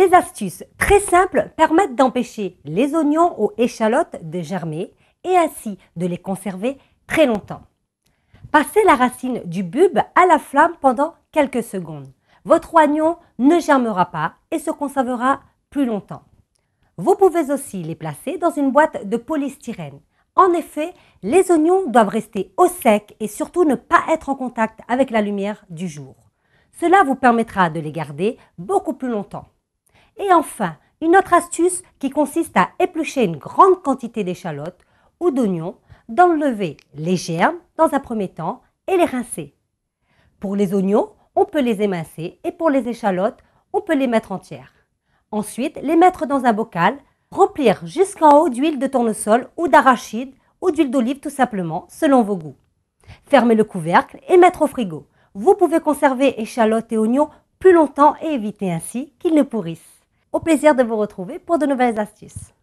Des astuces très simples permettent d'empêcher les oignons ou échalotes de germer et ainsi de les conserver très longtemps. Passez la racine du bulbe à la flamme pendant quelques secondes. Votre oignon ne germera pas et se conservera plus longtemps. Vous pouvez aussi les placer dans une boîte de polystyrène. En effet, les oignons doivent rester au sec et surtout ne pas être en contact avec la lumière du jour. Cela vous permettra de les garder beaucoup plus longtemps. Et enfin, une autre astuce qui consiste à éplucher une grande quantité d'échalotes ou d'oignons, d'enlever les germes dans un premier temps et les rincer. Pour les oignons, on peut les émincer et pour les échalotes, on peut les mettre entières. Ensuite, les mettre dans un bocal, remplir jusqu'en haut d'huile de tournesol ou d'arachide ou d'huile d'olive tout simplement, selon vos goûts. Fermez le couvercle et mettre au frigo. Vous pouvez conserver échalotes et oignons plus longtemps et éviter ainsi qu'ils ne pourrissent. Au plaisir de vous retrouver pour de nouvelles astuces.